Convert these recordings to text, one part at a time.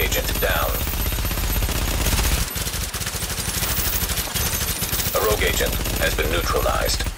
agent down. A rogue agent has been neutralized.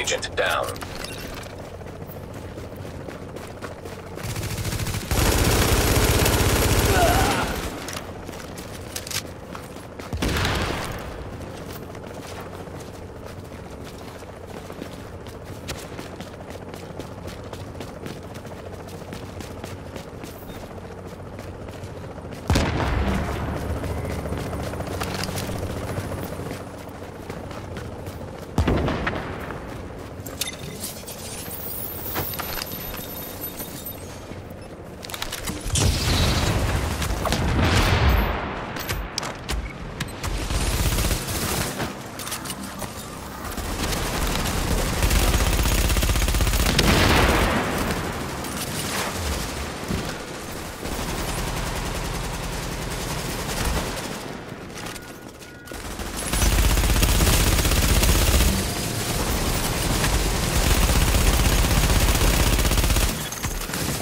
Agent down.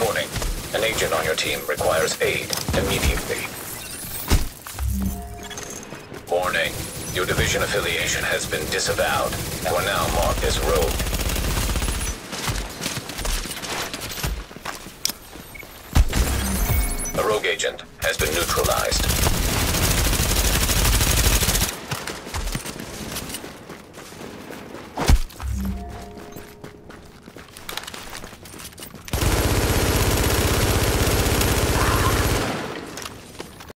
Warning. An agent on your team requires aid immediately. Warning. Your division affiliation has been disavowed. You are now marked as rogue. A rogue agent has been neutralized.